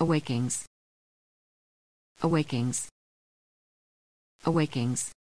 Awakings. Awakings. Awakings.